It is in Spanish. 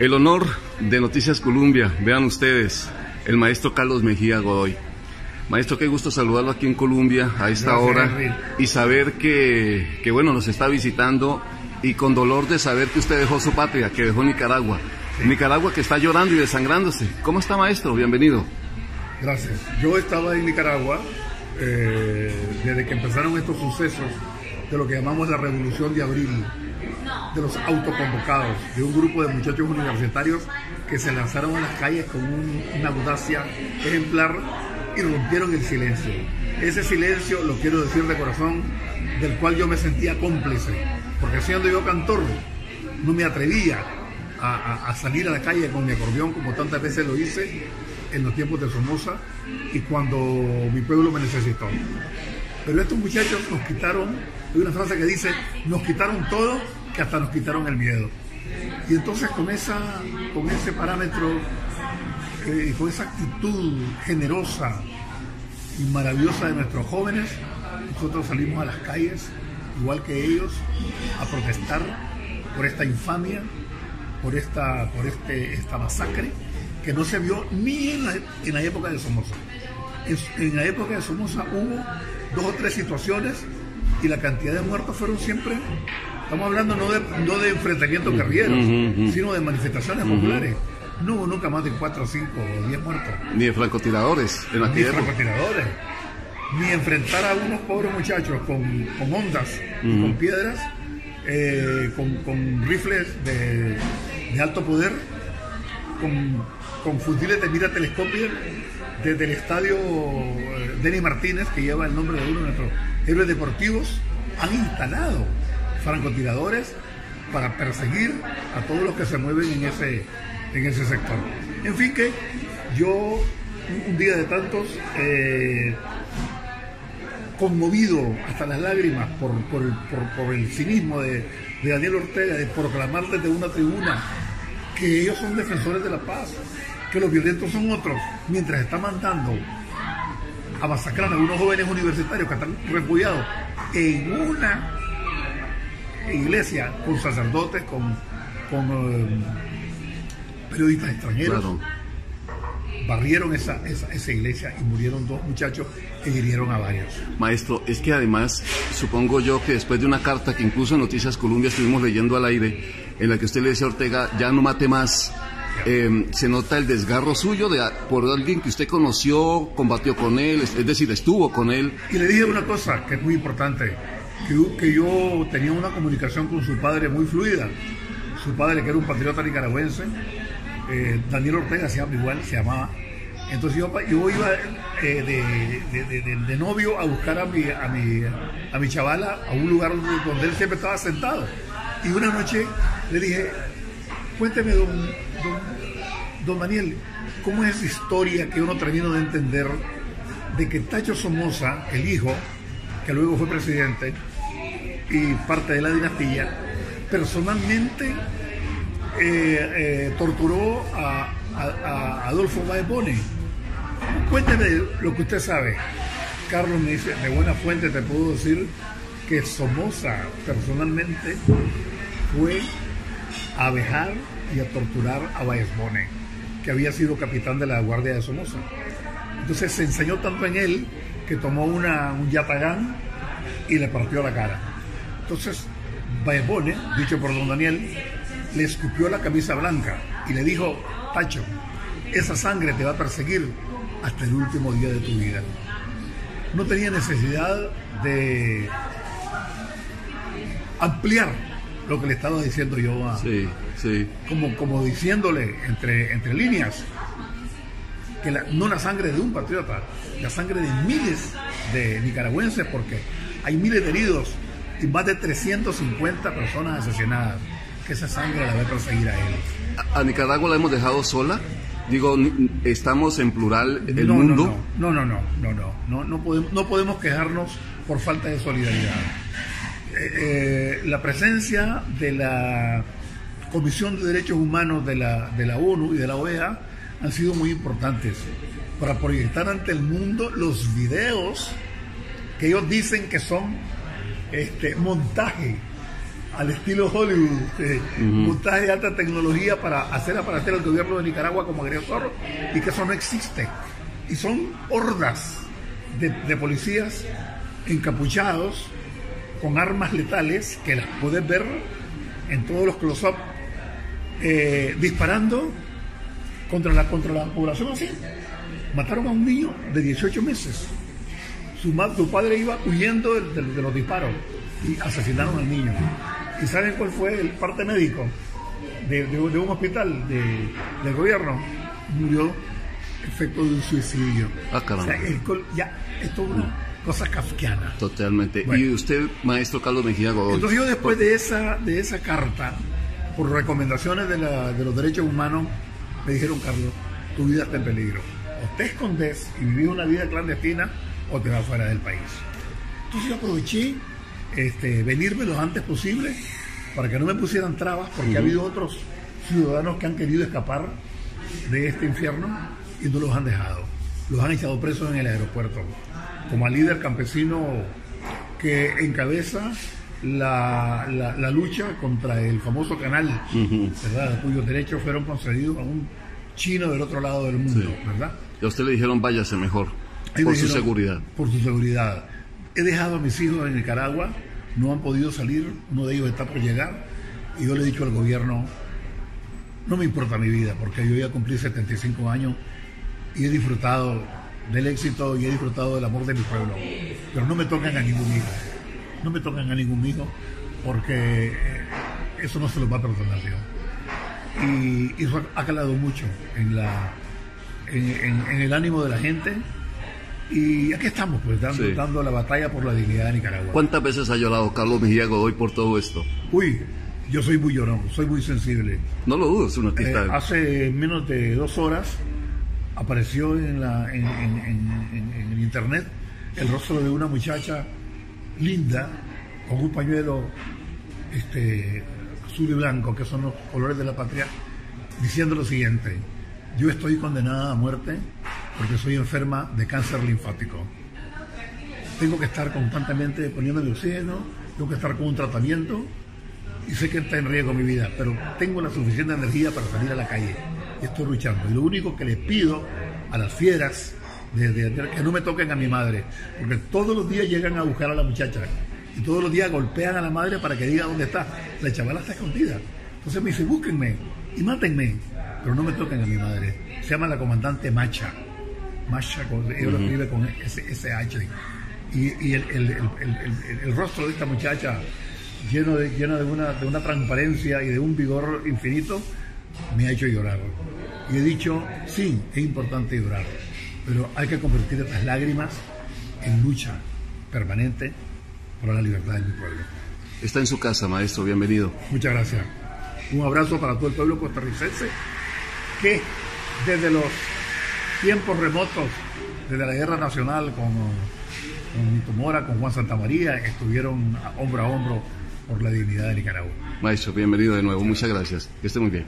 El honor de Noticias Colombia, vean ustedes, el maestro Carlos Mejía Godoy. Maestro, qué gusto saludarlo aquí en Colombia a esta hora y saber que, que, bueno, nos está visitando y con dolor de saber que usted dejó su patria, que dejó Nicaragua. Nicaragua que está llorando y desangrándose. ¿Cómo está, maestro? Bienvenido. Gracias. Yo estaba en Nicaragua eh, desde que empezaron estos sucesos de lo que llamamos la Revolución de Abril, de los autoconvocados, de un grupo de muchachos universitarios que se lanzaron a las calles con una audacia ejemplar y rompieron el silencio. Ese silencio, lo quiero decir de corazón, del cual yo me sentía cómplice, porque siendo yo cantor, no me atrevía a, salir a la calle con mi acordeón como tantas veces lo hice en los tiempos de Somoza y cuando mi pueblo me necesitó. Pero estos muchachos nos quitaron, hay una frase que dice, nos quitaron todo, que hasta nos quitaron el miedo. Y entonces con, esa, con ese parámetro eh, con esa actitud generosa y maravillosa de nuestros jóvenes, nosotros salimos a las calles, igual que ellos, a protestar por esta infamia, por esta, por este, esta masacre que no se vio ni en la, época de Somoza. En, la época de Somoza hubo dos o tres situaciones y la cantidad de muertos fueron siempre, estamos hablando no de, no de enfrentamientos guerrilleros, sino de manifestaciones populares. No hubo nunca más de cuatro, cinco o diez muertos. Ni de francotiradores en Ni francotiradores. Ni enfrentar a unos pobres muchachos con, ondas y con piedras, eh, con, rifles de, de alto poder, con con fusiles de mira telescopia desde el estadio eh, Denny Martínez, que lleva el nombre de uno de nuestros héroes deportivos, han instalado francotiradores para perseguir a todos los que se mueven en ese, en ese sector. En fin que yo, un día de tantos, eh, conmovido hasta las lágrimas por, el cinismo de, de Daniel Ortega de proclamar desde una tribuna que ellos son defensores de la paz, que los violentos son otros, mientras está mandando a masacrar a unos jóvenes universitarios que están refugiados en una iglesia con sacerdotes, con, con eh, periodistas extranjeros. Barrieron esa, esa, iglesia y murieron dos muchachos que hirieron a varios. Maestro, es que además, supongo yo que después de una carta que incluso en Noticias Colombia estuvimos leyendo al aire, en la que usted le decía a Ortega, ya no mate más, eh, se nota el desgarro suyo de, por alguien que usted conoció, combatió con él, es, decir, estuvo con él. Y le dije una cosa que es muy importante, que, yo tenía una comunicación con su padre muy fluida. Su padre, que era un patriota nicaragüense, eh, Daniel Ortega se llama igual, se llamaba. Entonces yo, iba eh, de, novio a buscar a mi, chavala a un lugar donde, él siempre estaba sentado. Y una noche le dije, cuénteme, don, don, Daniel, ¿cómo es esa historia que uno termina de entender de que Tacho Somoza, el hijo, que luego fue presidente y parte de la dinastía, personalmente eh, eh, torturó a, Adolfo Baebone? Cuénteme lo que usted sabe. Carlos me dice, de buena fuente te puedo decir que Somoza personalmente fue a vejar y a torturar a Baezbone, que había sido capitán de la Guardia de Somoza. Entonces se enseñó tanto en él que tomó una, un yatagán y le partió la cara. Entonces Baezbone, dicho por don Daniel, le escupió la camisa blanca y le dijo, Tacho, esa sangre te va a perseguir hasta el último día de tu vida. No tenía necesidad de ampliar lo que le estaba diciendo yo a, sí, sí. Como, como diciéndole entre, entre líneas que no la sangre de un patriota, la sangre de miles de nicaragüenses, porque hay miles de heridos y más de 350 personas asesinadas, que esa sangre la va a perseguir a él. ¿A, Nicaragua la hemos dejado sola? Digo, estamos en plural el mundo. No, no, no, no, no, no, no, podemos, no podemos quejarnos por falta de solidaridad. Eh, la presencia de la Comisión de Derechos Humanos de la, de la ONU y de la OEA han sido muy importantes para proyectar ante el mundo los videos que ellos dicen que son este, montaje al estilo Hollywood, eh, montaje de alta tecnología para hacer aparecer al gobierno de Nicaragua como agresor y que eso no existe. Y son hordas de, policías encapuchados con armas letales que las puedes ver en todos los close-up eh, disparando contra la, contra la población así. Mataron a un niño de 18 meses. Su, su padre iba huyendo de, los disparos y asesinaron al niño. ¿Y saben cuál fue el parte médico de, un hospital del gobierno? Murió efecto de un suicidio. Ah, caramba. ya, esto es una cosa kafkiana. Totalmente. y usted, maestro Carlos Mejía Godoy. Entonces yo después de esa, de esa carta, por recomendaciones de, la, de los derechos humanos, me dijeron, Carlos, tu vida está en peligro. O te escondes y vivís una vida clandestina o te vas fuera del país. Entonces yo aproveché este, venirme lo antes posible para que no me pusieran trabas, porque ha habido otros ciudadanos que han querido escapar de este infierno y no los han dejado. Los han echado presos en el aeropuerto. Como al líder campesino que encabeza la, la, lucha contra el famoso canal, ¿verdad? Cuyos derechos fueron concedidos a un chino del otro lado del mundo, ¿verdad? Y a usted le dijeron váyase mejor, por su seguridad. Por su seguridad. He dejado a mis hijos en Nicaragua, no han podido salir, uno de ellos está por llegar, y yo le he dicho al gobierno, no me importa mi vida, porque yo ya cumplí 75 años y he disfrutado del éxito y he disfrutado del amor de mi pueblo, pero no me tocan a ningún hijo, no me tocan a ningún hijo, porque eh, eso no se lo va a perdonar Dios. Y, eso ha calado mucho en, la, en el ánimo de la gente y aquí estamos, pues, dando, la batalla por la dignidad de Nicaragua. ¿Cuántas veces ha llorado Carlos Mejía Godoy por todo esto? Uy, yo soy muy llorón, soy muy sensible. No lo dudo, es un artista. Eh, hace menos de dos horas apareció en, la, en, el internet el rostro de una muchacha linda con un pañuelo este, azul y blanco, que son los colores de la patria, diciendo lo siguiente, yo estoy condenada a muerte porque soy enferma de cáncer linfático. Tengo que estar constantemente poniéndome oxígeno, tengo que estar con un tratamiento y sé que está en riesgo mi vida, pero tengo la suficiente energía para salir a la calle estoy luchando. Y lo único que les pido a las fieras de, que no me toquen a mi madre, porque todos los días llegan a buscar a la muchacha y todos los días golpean a la madre para que diga dónde está. La chavala está escondida. Entonces me dice, búsquenme y mátenme, pero no me toquen a mi madre. Se llama la comandante Macha. Masha, ella lo escribe con SH. Y, y el, rostro de esta muchacha, lleno, de, lleno de, una, de una transparencia y de un vigor infinito, me ha hecho llorar. Y he dicho, sí, es importante llorar, pero hay que convertir estas lágrimas en lucha permanente por la libertad de mi pueblo. Está en su casa, maestro, bienvenido. Muchas gracias. Un abrazo para todo el pueblo costarricense que desde los tiempos remotos, desde la Guerra Nacional con, con Tomora, con Juan Santamaría, estuvieron hombro a hombro por la dignidad de Nicaragua. Maestro, bienvenido de nuevo. Muchas gracias. Que esté muy bien.